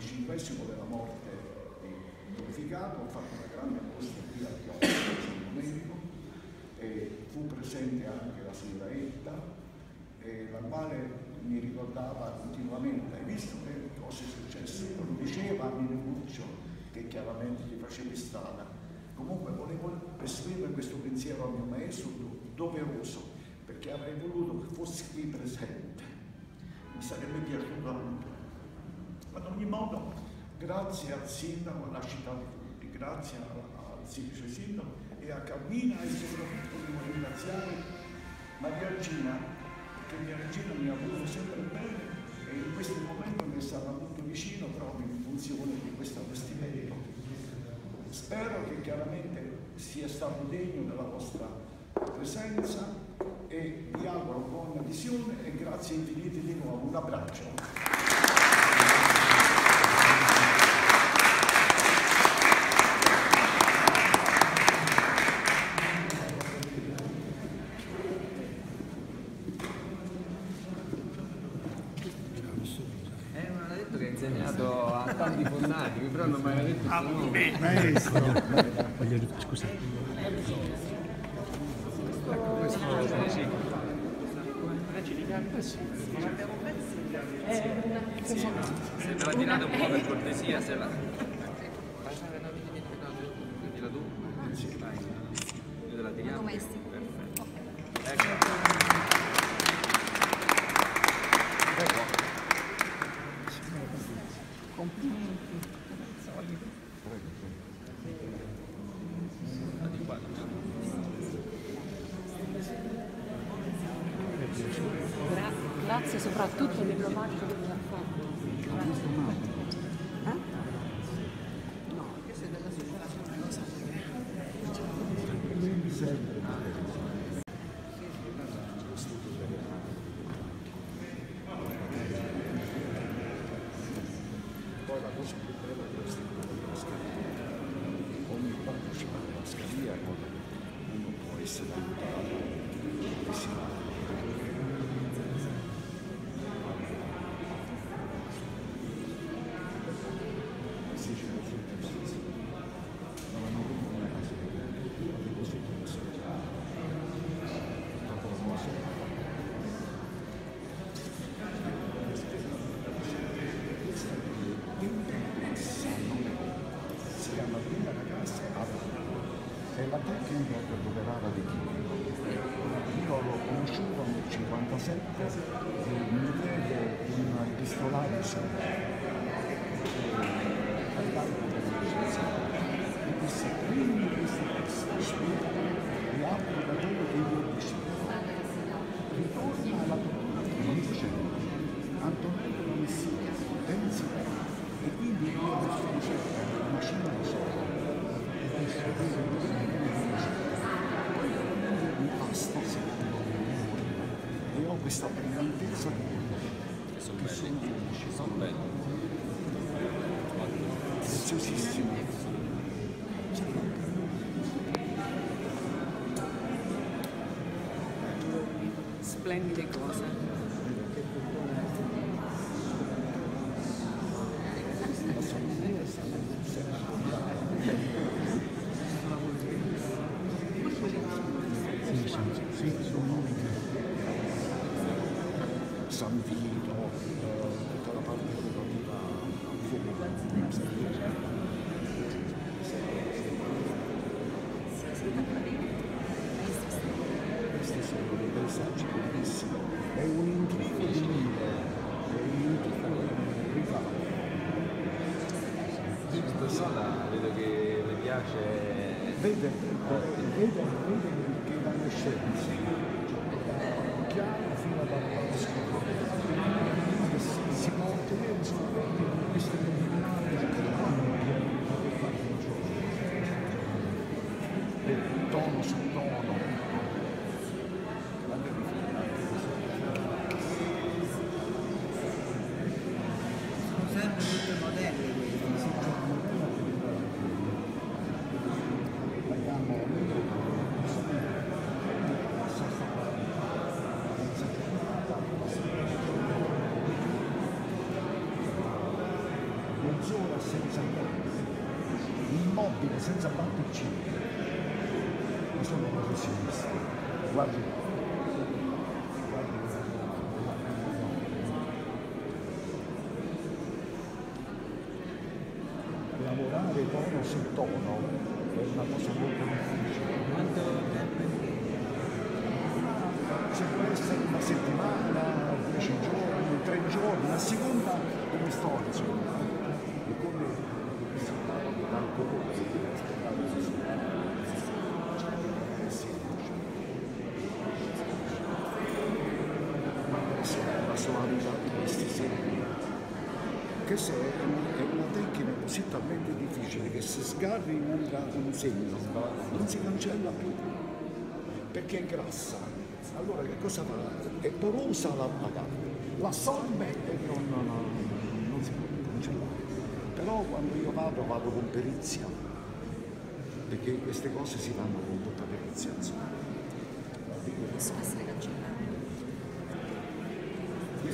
95 della morte di Glorificato, ho fatto una grande qui a Domenico, e fu presente anche la signora Etta, eh, la quale mi ricordava continuamente, hai visto che cosa è successo? Non diceva a Minuccio che chiaramente gli facevi strada. Comunque volevo esprimere questo pensiero al mio maestro doveroso, perché avrei voluto che fossi qui presente. Mi sarebbe piaciuto tanto. Ad ogni modo, grazie al sindaco, alla città di tutti, grazie al, al sindaco e a Carmina e soprattutto devo ringraziare Maria Gina che mia regina mi ha voluto sempre bene e in questo momento mi è stata molto vicino proprio in funzione di questo allestimento. Spero che chiaramente sia stato degno della vostra presenza e vi auguro buona visione e grazie infinite di nuovo. Un abbraccio. Maestro. Voglio, scusa. Ecco questo sì. Se me la tirate un po' per cortesia, se la... Quindi la tu? Sì. Vai. Io te la tiriamo? Domestico. Perfetto. Ecco. soprattutto diplomatico che mi ha fatto. Eh? No, questo è della società. Poi la cosa più bella è questa ogni partecipante alla scalia uno può essere aiutato, si la tecnica per recuperare di chi. Io l'ho conosciuto nel 57 e mi vede un pistolario sempre. Mi disse, quindi questi testi spiega e applica quello che io dicevo. Ritorna alla non dice Antonello non Messia, pensi e quindi io adesso dicevo, una macina di soldi. Adesso basta e ho questa brillantezza che sono belli, sono belli. preziosissimo Splendide cose. San Vito, tutta la parte relativa al fuoco, questi sono dei paesaggi bellissimi, è un intrigo di mille, è un intrigo di rifare. Questa sala vedo che le piace. Vede, vede, vede, che dalle scienze, chiaro fino alla した。Guardi. Lavorare tono su tono è una cosa molto difficile. Quanto tempo Se può essere una settimana, dieci giorni, tre giorni, a seconda come sto insomma. E come risultato dal colore che deve aspettare si la soavità di questi segni che se è una tecnica così talmente difficile che se sgarri un, un segno non si cancella più perché è grassa. Allora che cosa fa? È porosa la, la carne, l'assorbe e non, non, non, non si può cancellare. Però quando io vado vado con perizia, perché queste cose si fanno con tutta perizia. Insomma.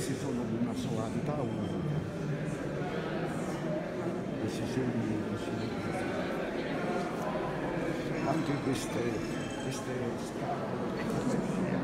Questi sono di una soavità unica. Segni così. Anche queste, queste scale.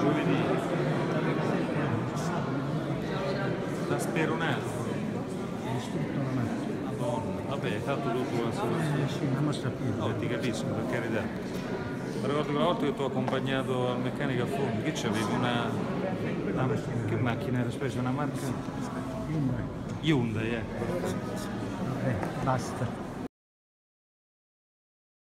Giovedì. Da una macchina. Madonna. Vabbè, fatto tutto la soluzione. Eh una. No, ti capisco, per carità. Mi ricordo quella volta che ti ho accompagnato al meccanico a fondo, che c'avevi una, una- Che macchina era spesa? Una marca? Hyundai. Hyundai, ecco. Eh, basta.